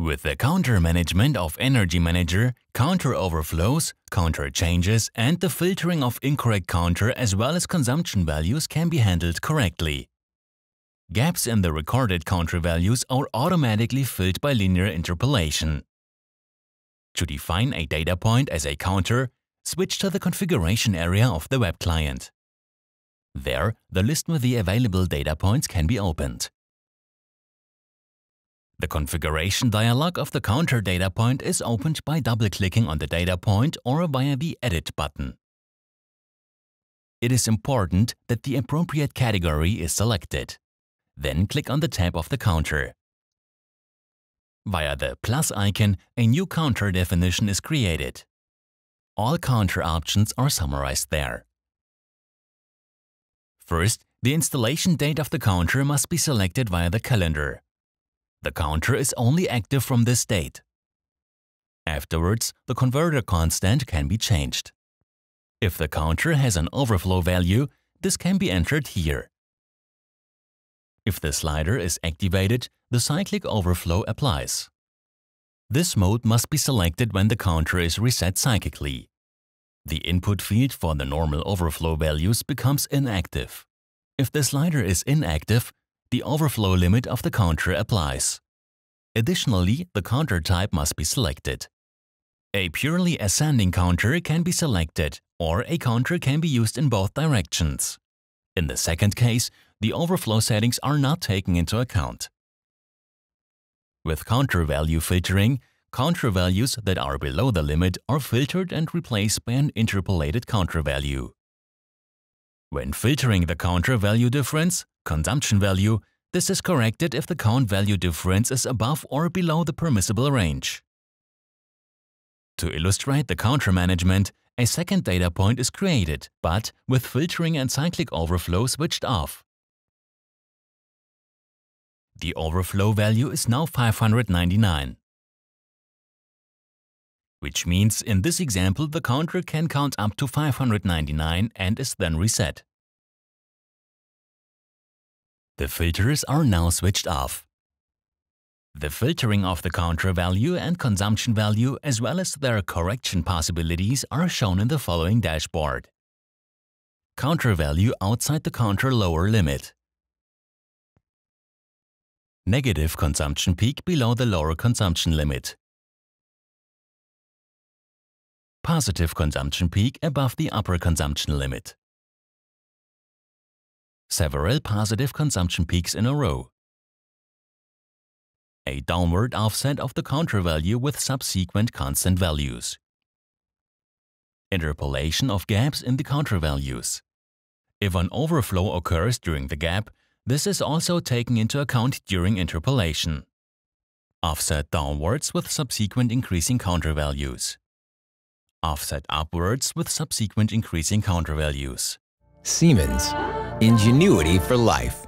With the counter management of Energy Manager, counter overflows, counter changes and the filtering of incorrect counter as well as consumption values can be handled correctly. Gaps in the recorded counter values are automatically filled by linear interpolation. To define a data point as a counter, switch to the configuration area of the web client. There, the list with the available data points can be opened. The configuration dialog of the counter data point is opened by double-clicking on the data point or via the Edit button. It is important that the appropriate category is selected. Then click on the tab of the counter. Via the plus icon, a new counter definition is created. All counter options are summarized there. First, the installation date of the counter must be selected via the calendar. The counter is only active from this date. Afterwards, the converter constant can be changed. If the counter has an overflow value, this can be entered here. If the slider is activated, the cyclic overflow applies. This mode must be selected when the counter is reset cyclically. The input field for the normal overflow values becomes inactive. If the slider is inactive, the overflow limit of the counter applies. Additionally, the counter type must be selected. A purely ascending counter can be selected, or a counter can be used in both directions. In the second case, the overflow settings are not taken into account. With counter value filtering, counter values that are below the limit are filtered and replaced by an interpolated counter value. When filtering the counter value difference, consumption value, this is corrected if the count value difference is above or below the permissible range. To illustrate the counter management, a second data point is created, but with filtering and cyclic overflow switched off. The overflow value is now 599. Which means in this example the counter can count up to 599 and is then reset. The filters are now switched off. The filtering of the counter value and consumption value as well as their correction possibilities are shown in the following dashboard. Counter value outside the counter lower limit. Negative consumption peak below the lower consumption limit. Positive consumption peak above the upper consumption limit several positive consumption peaks in a row. A downward offset of the counter value with subsequent constant values. Interpolation of gaps in the counter values. If an overflow occurs during the gap, this is also taken into account during interpolation. Offset downwards with subsequent increasing counter values. Offset upwards with subsequent increasing counter values. Siemens Ingenuity for life.